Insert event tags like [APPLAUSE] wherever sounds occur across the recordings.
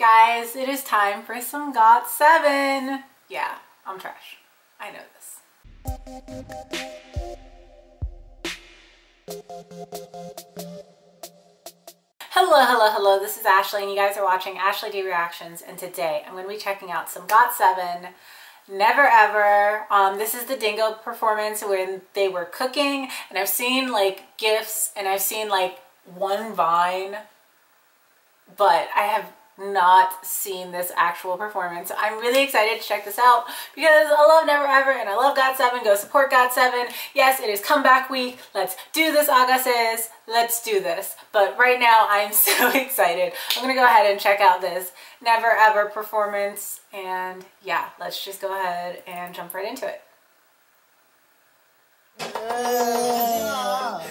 Guys, it is time for some GOT7. Yeah, I'm trash. I know this. Hello, hello, hello. This is Ashley and you guys are watching Ashley D Reactions and today I'm going to be checking out some GOT7 Never Ever. Um, this is the Dingo performance when they were cooking and I've seen like gifs and I've seen like one Vine but I have not seen this actual performance. I'm really excited to check this out because I love Never Ever and I love GOT7. Go support GOT7. Yes, it is comeback week. Let's do this, Ahgases. Let's do this. But right now, I'm [LAUGHS] so excited. I'm going to go ahead and check out this Never Ever performance. And yeah, let's just go ahead and jump right into it. Why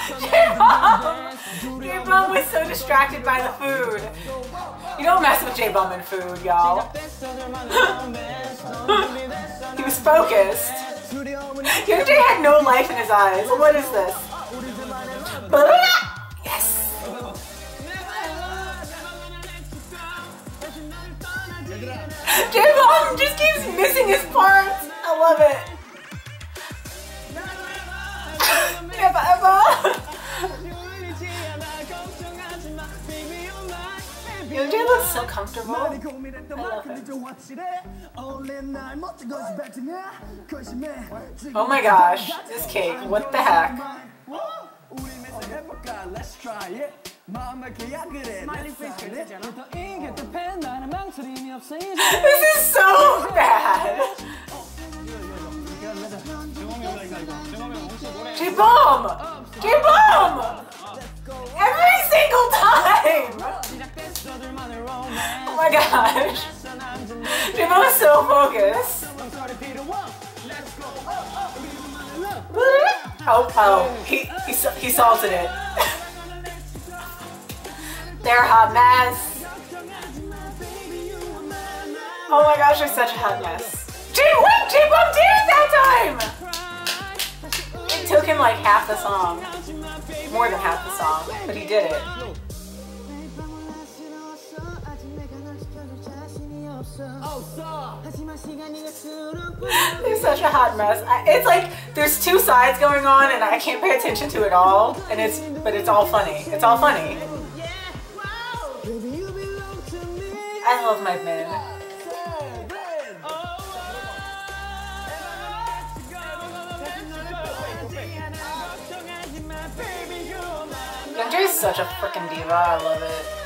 [LAUGHS] Jaebum! Jaebum was so distracted by the food. You don't mess with Jaebum and food, y'all. [LAUGHS] he was focused. Young had no life in his eyes. What is this? [LAUGHS] Yes! Jaebum just keeps missing his parts. Looks so comfortable. I love it. Oh my gosh, this cake, what the heck? [LAUGHS] This is so bad. Jaebum! Jaebum! Every my gosh. Jaebum is so focused. Oh, oh, he, he, he salted it. [LAUGHS] They're a hot mess. Oh my gosh, they're such a hot mess. J wait, Jaebum did it that time! It took him like half the song. More than half the song, but he did it. They're such a hot mess. I, it's like there's two sides going on and I can't pay attention to it all. And it's, but it's all funny. It's all funny. I love my men. Ginger is such a freaking diva. I love it.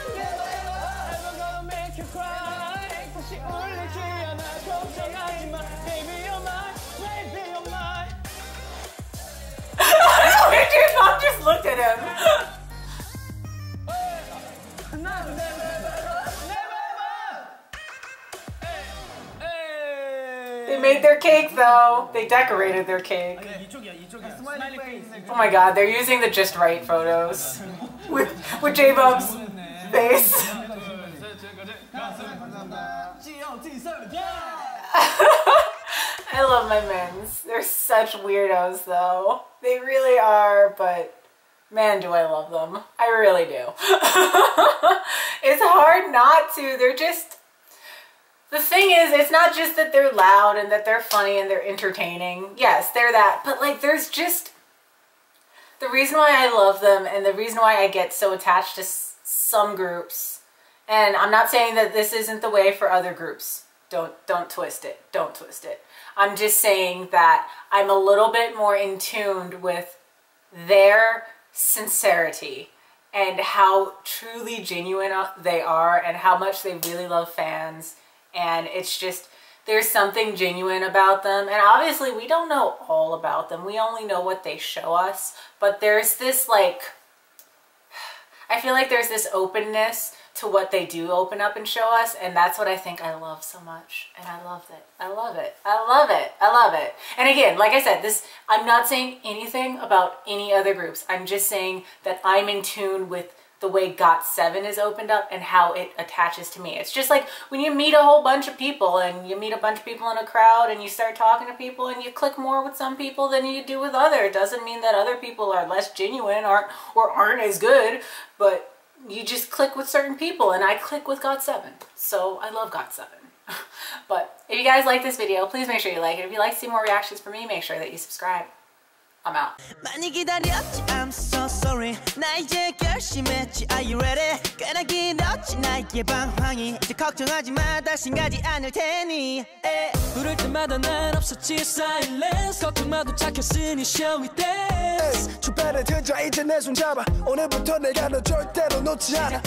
They made their cake though. They decorated their cake. Oh my god, they're using the just right photos with with J Bub's face. [LAUGHS] I love my men's. They're such weirdos though. They really are, but man, do I love them. I really do. [LAUGHS] it's hard not to. They're just the thing is, it's not just that they're loud and that they're funny and they're entertaining. Yes, they're that. But like, there's just the reason why I love them and the reason why I get so attached to some groups. And I'm not saying that this isn't the way for other groups. Don't don't twist it. Don't twist it. I'm just saying that I'm a little bit more in tuned with their sincerity and how truly genuine uh, they are and how much they really love fans. And it's just there's something genuine about them. And obviously we don't know all about them. We only know what they show us. But there's this like [SIGHS] I feel like there's this openness to what they do open up and show us, and that's what I think I love so much. And I love it. I love it. I love it. I love it. And again, like I said, this I'm not saying anything about any other groups. I'm just saying that I'm in tune with the way GOT7 is opened up and how it attaches to me. It's just like when you meet a whole bunch of people and you meet a bunch of people in a crowd and you start talking to people and you click more with some people than you do with other. It doesn't mean that other people are less genuine or, or aren't as good, but you just click with certain people and I click with GOT7. So I love GOT7. [LAUGHS] but if you guys like this video, please make sure you like it. If you like to see more reactions from me, make sure that you subscribe. I'm out. I'm so sorry 나 이제 결심했지 Are you ready? 꽤나 길었지 나의 방황이 이제 걱정하지 마 다신 가지 않을 테니 부를 때마다 난 없었지 silence 걱정 착했으니 show it there dance 주변에 들자 이제 내 손 잡아. 오늘부터 내가 너 절대로 놓지 않아